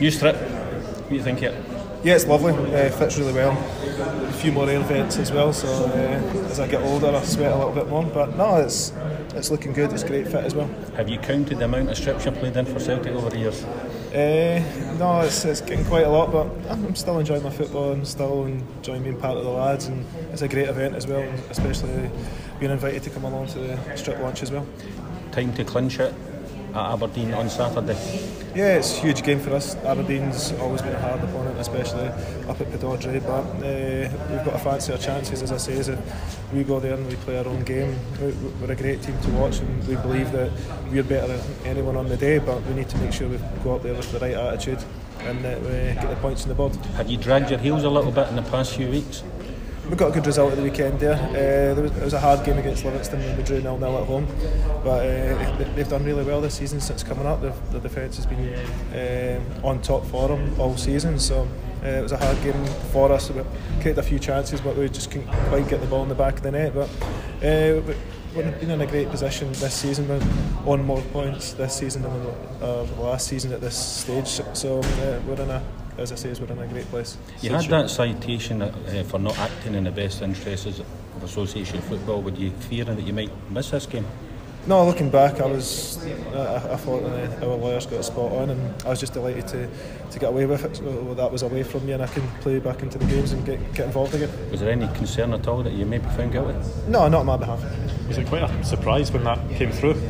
New strip, what do you think it? Yeah, it's lovely. Uh, fits really well. A few more air vents as well. So uh, as I get older, I sweat a little bit more. But no, it's it's looking good. It's great fit as well. Have you counted the amount of strips you played in for Celtic over the years? Uh, no, it's, it's getting quite a lot, but I'm still enjoying my football. I'm still enjoying being part of the lads, and it's a great event as well. Especially being invited to come along to the strip launch as well. Time to clinch it at Aberdeen on Saturday. Yeah, it's a huge game for us. Aberdeen's always been a hard opponent, especially up at Pittodrie. But uh, we've got to fancy our chances, as I say. We go there and we play our own game, we're a great team to watch, and we believe that we're better than anyone on the day. But we need to make sure we go up there with the right attitude and that we get the points on the board. Have you dragged your heels a little bit in the past few weeks? We got a good result at the weekend there. Uh, there was, it was a hard game against Livingston when we drew 0 0 at home, but uh, they've done really well this season since coming up. The, the defence has been uh, on top for them all season, so uh, it was a hard game for us. We created a few chances, but we just couldn't quite get the ball in the back of the net. But uh, we've been in a great position this season. We're on more points this season than we were uh, last season at this stage, so uh, we're in a as I say, we're in a great place. You had that citation uh, for not acting in the best interests of Association Football. Would you fear that you might miss this game? No, looking back, I was uh, I, I thought uh, our lawyers got a spot on, and I was just delighted to, to get away with it. So that was away from me, and I can play back into the games and get, get involved again. Was there any concern at all that you may be found guilty? No, not on my behalf. Was it quite a surprise when that came through?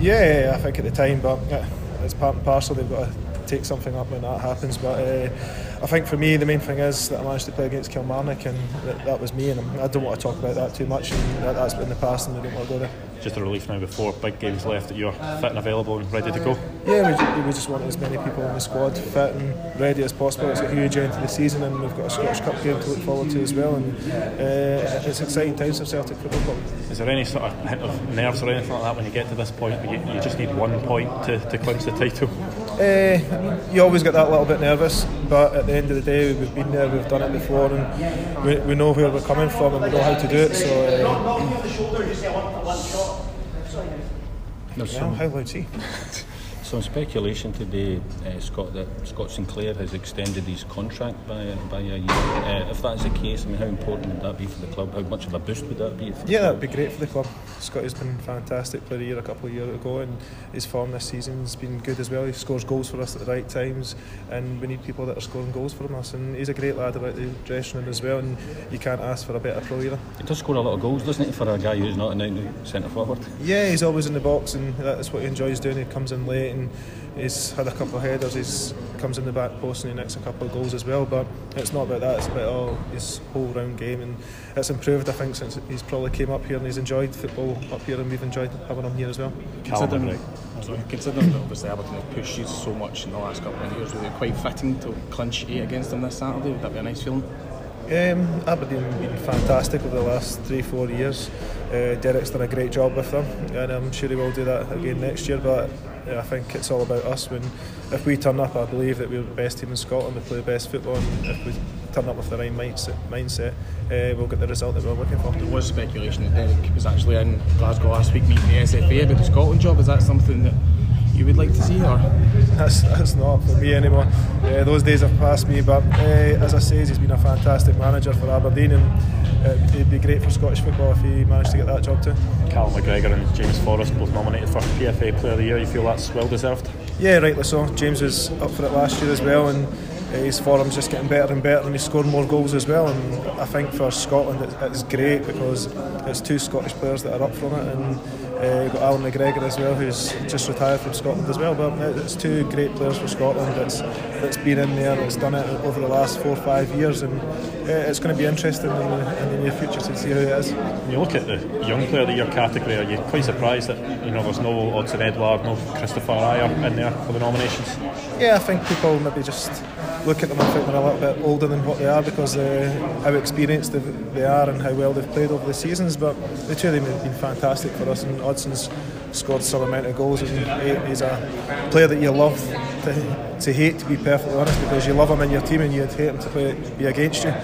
Yeah, I think at the time, but yeah, it's part and parcel. They've got to take something up when that happens. But uh, I think for me, the main thing is that I managed to play against Kilmarnock, and that, that was me. And I don't want to talk about that too much. And that, has in the past, and I don't want to go there. Just a relief now before big games left that you're fit and available and ready to go. Yeah, we, we just want as many people in the squad fit and ready as possible. It's a huge end to the season, and we've got a Scottish Cup game to look forward to as well. And uh, it's exciting times for Celtic Football Club. Is there any sort of hint of nerves or anything like that when you get to this point? You, you just need one point to, to clinch the title. Uh, you always get that little bit nervous, but at the end of the day, we've been there, we've done it before, and we, we know where we're coming from and we know how to do it. So. Uh, yeah, how loud's he? Some speculation today, uh, Scott, that Scott Sinclair has extended his contract by, by a year. Uh, if that's the case, I mean, how important would that be for the club? How much of a boost would that be? yeah, that would be great for the club. Scott has been fantastic player a year a couple of years ago, and his form this season has been good as well. He scores goals for us at the right times, and we need people that are scoring goals for us. And he's a great lad about the dressing room as well, and you can't ask for a better pro either. He does score a lot of goals, doesn't he, for a guy who's not an centre forward? Yeah, he's always in the box, and that's what he enjoys doing. He comes in late and he's had a couple of headers. He's comes in the back post and he makes a couple of goals as well. But it's not about that. It's about all his whole round game, and it's improved. I think since he's probably came up here and he's enjoyed football up here, and we've enjoyed having him here as well. Considering, right. sorry, considering that obviously Aberdeen have pushed you so much in the last couple of years, would it quite fitting to clinch eight against them this Saturday? Would that be a nice feeling? Um, Aberdeen have been fantastic over the last three, four years. Uh, Derek's done a great job with them, and I'm sure he will do that again next year. But yeah, I think it's all about us. When if we turn up, I believe that we're the best team in Scotland. We play the best football, and if we turn up with the right mindset, mindset uh, we'll get the result that we're looking for. There was speculation that Derek was actually in Glasgow last week meeting the SFA about the Scotland job. Is that something that you would like to see, or that's that's not for me anymore. Uh, those days have passed me. But uh, as I say, he's been a fantastic manager for Aberdeen, and uh, it'd be great for Scottish football if he managed to get that job too. Callum McGregor and James Forrest both nominated for PFA Player of the Year. You feel that's well deserved? Yeah, rightly so. James was up for it last year as well, and his form's just getting better and better, and he's scoring more goals as well. And I think for Scotland, it's great because it's two Scottish players that are up from it, and uh, you've got Allan McGregor as well, who's just retired from Scotland as well. But it's two great players for Scotland that's that's been in there, that's done it over the last four or five years, and uh, it's going to be interesting in the, in the, near future to see how it is. When you look at the young player of the year category, are you quite surprised that you know there's no Odsonne Edouard, no Kristoffer Ajer in there for the nominations? Yeah, I think people maybe just look at them and think they're a little bit older than what they are because how experienced they are and how well they've played over the seasons. But the two of them have been fantastic for us, and Odsonne's scored some amount of goals, and he's a player that you love to, to hate, to be perfectly honest, because you love him in your team and you'd hate him to play, be against you.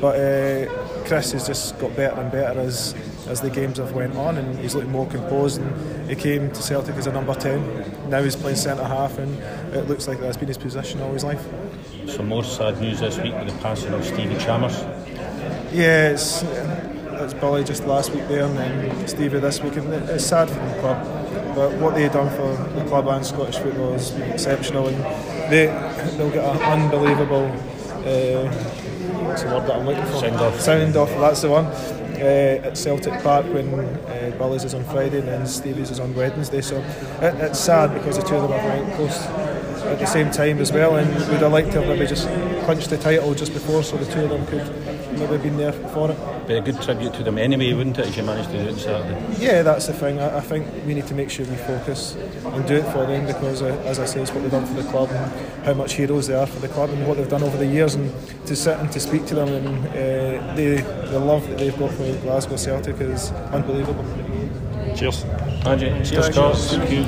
But uh, Chris has just got better and better as as the games have went on, and he's looking more composed. And he came to Celtic as a number ten. Now he's playing centre half, and it looks like that's been his position all his life. Some more sad news this week with the passing of Stevie Chalmers. Yeah, it's it's Billy just last week there, and then Stevie this week, and it's sad for the club. But what they've done for the club and Scottish football has been exceptional, and they they'll get an unbelievable. Uh, what's the word that I'm looking for? Send off. Sound off. That's the one. Uh, at Celtic Park when uh, Billy's is on Friday and then Stevie's is on Wednesday. So it, it's sad because the two of them are very close at the same time as well. And we'd have liked to have maybe just clinched the title just before, so the two of them could maybe been there for it. Be a good tribute to them anyway, wouldn't it, if you managed to do it on Saturday? Yeah, that's the thing. I, I think we need to make sure we focus and do it for them because, uh, as I say, it's what they've done for the club and how much heroes they are for the club and what they've done over the years. And to sit and to speak to them and uh, the, the love that they've got for Glasgow Celtic is unbelievable. Cheers. Andrew, cheers, Scott. Thank you.